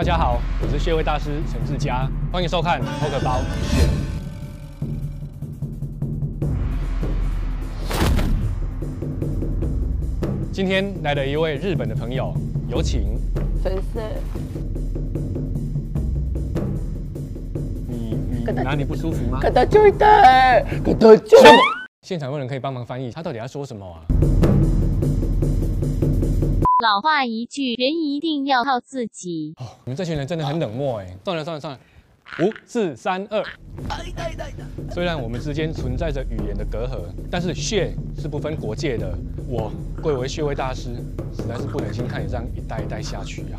大家好，我是穴位大师陈志佳，欢迎收看 Talk 包穴。今天来了一位日本的朋友，有请。先生，你你哪里不舒服吗？给他救一点，给他救。现场有人可以帮忙翻译，他到底要说什么啊？老话一句，人一定要靠自己。哦，你们这群人真的很冷漠哎！算了算了算了，五四三二。虽然我们之间存在着语言的隔阂，但是血是不分国界的。我贵为穴位大师，实在是不忍心看你这样一代一代下去呀。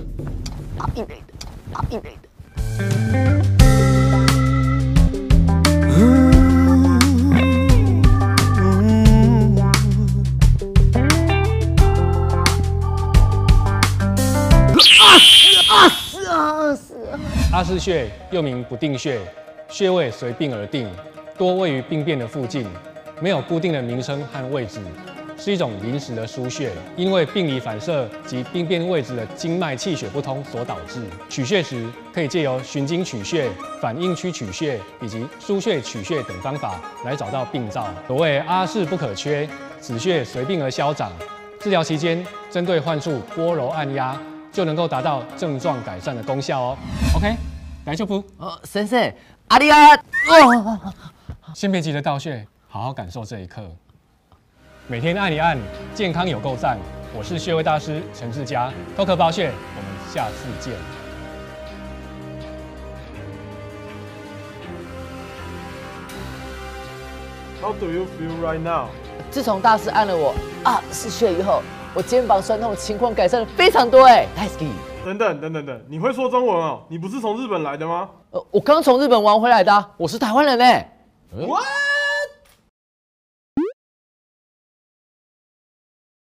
阿是穴又名不定穴，穴位随病而定，多位于病变的附近，没有固定的名称和位置，是一种临时的输穴，因为病理反射及病变位置的经脉气血不通所导致。取穴时可以借由循经取穴、反应区取穴以及输穴取穴等方法来找到病灶。所谓阿是不可缺，此穴随病而消长。治疗期间，针对患处拨揉按压。就能够达到症状改善的功效哦。OK，来秀夫。哦，先生，阿里安。哦，先别急着倒穴，好好感受这一刻。每天按一按，健康有够赞。我是穴位大师陈志佳，偷壳包穴，我们下次见。How do you feel right now？自从大师按了我啊是穴以后。我肩膀酸痛情况改善了非常多哎。等等等等等，你会说中文哦？你不是从日本来的吗？呃，我刚从日本玩回来的，我是台湾人哎。What？